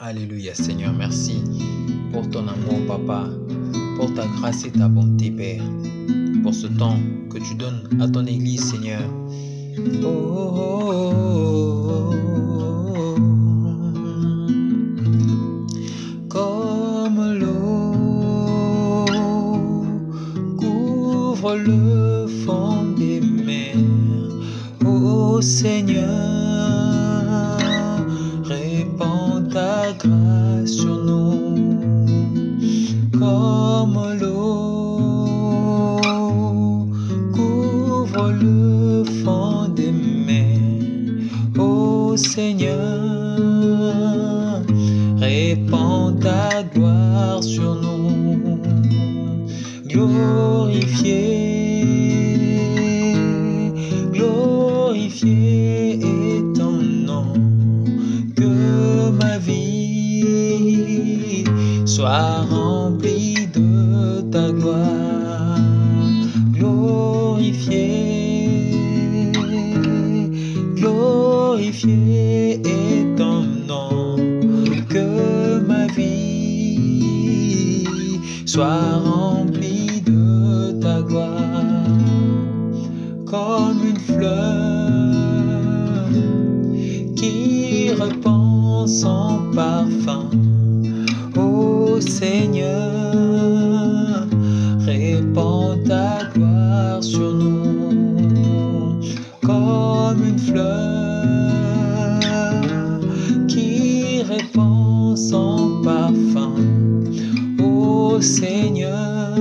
Alléluia Seigneur, merci pour ton amour Papa, pour ta grâce et ta bonté Père, pour ce temps que tu donnes à ton Église Seigneur. Oh, oh, oh, Comme l'eau couvre le fond des mers, ô Seigneur, grâce sur nous. Comme l'eau couvre le fond des mers, ô Seigneur, répands ta gloire sur nous. Glorifié, vie soit remplie de ta gloire. Glorifié, glorifié est ton nom, que ma vie soit remplie de ta gloire comme une fleur qui répand son parfum. Ô Seigneur, répands ta gloire sur nous comme une fleur qui répand son parfum. Ô Seigneur,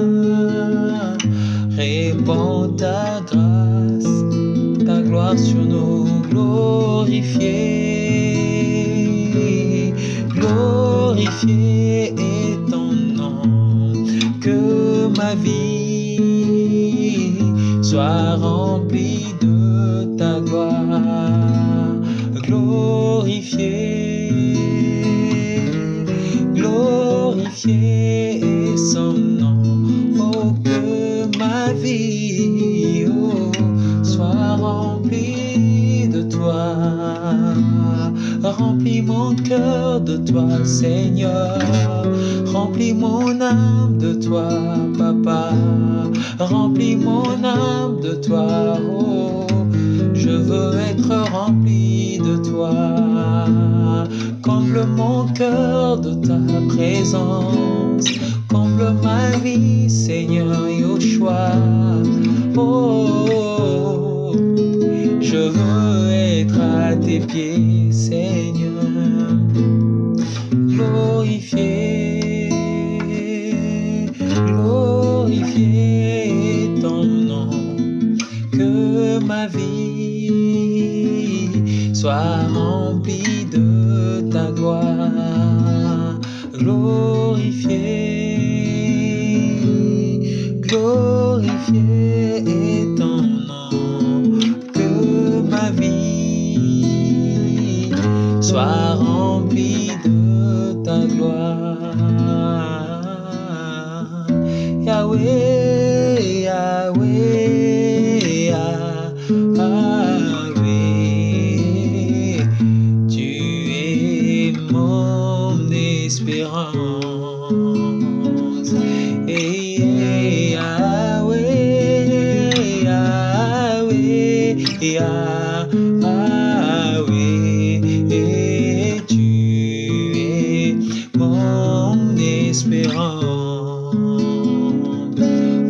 répands ta grâce, ta gloire sur nous, glorifié, glorifié est ton nom, que ma vie soit remplie de ta gloire, glorifié, glorifié est son nom, oh que ma vie cœur de toi Seigneur, remplis mon âme de toi Papa, remplis mon âme de toi, oh, je veux être rempli de toi. Comble mon cœur de ta présence. Comble ma vie, Seigneur Yoshua. Oh, je veux être à tes pieds, Seigneur. Glorifié, glorifié ton nom que ma vie soit remplie de ta gloire. Glorifié, glorifié est ton nom, que ma vie soit remplie gloire. Yahweh, Yahweh, Yahweh, tu es mon espérance. Et Yahweh, Yahweh, Yahweh,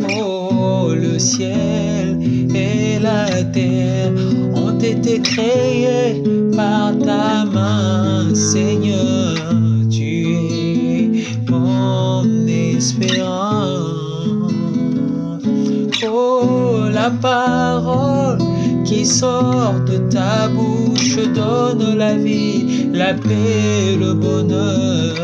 Oh, le ciel et la terre ont été créés par ta main, Seigneur. Tu es mon espérance. Oh, la parole qui sort de ta bouche donne la vie, la paix, le bonheur.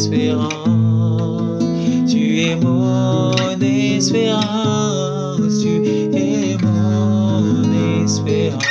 espérance, tu es mon espérance, tu es mon espérance.